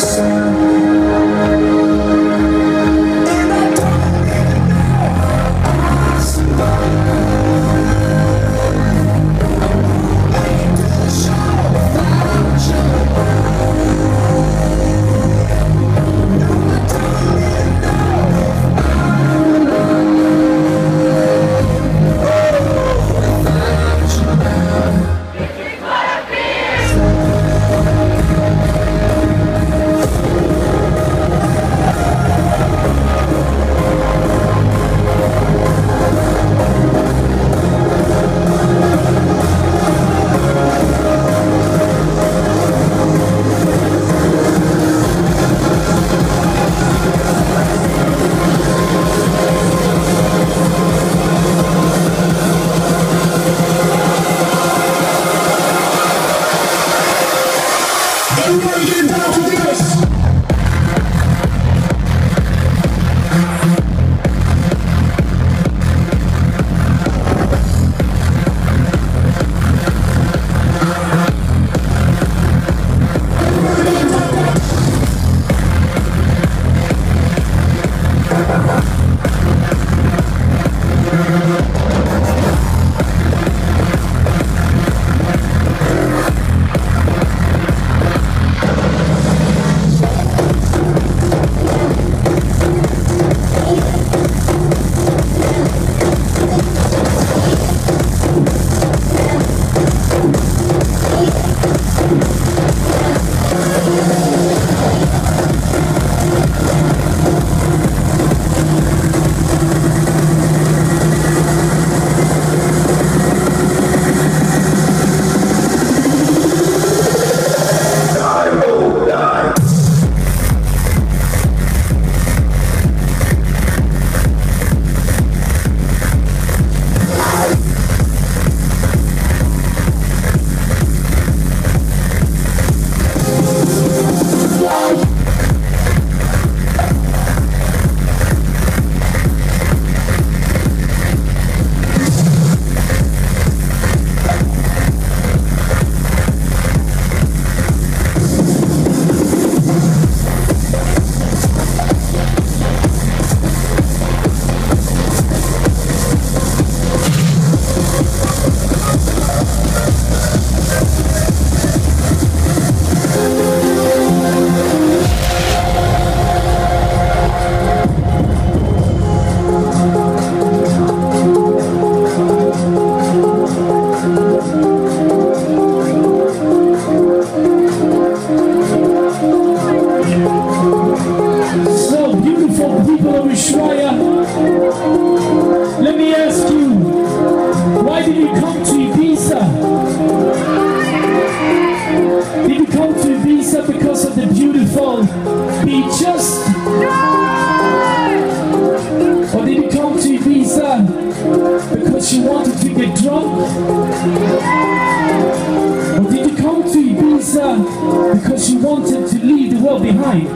sound Huh? Ushuaia, let me ask you, why did you come to Ibiza? Did you come to Ibiza because of the beautiful beaches? Or did you come to Ibiza because you wanted to get drunk? Or did you come to Ibiza because you wanted to leave the world behind?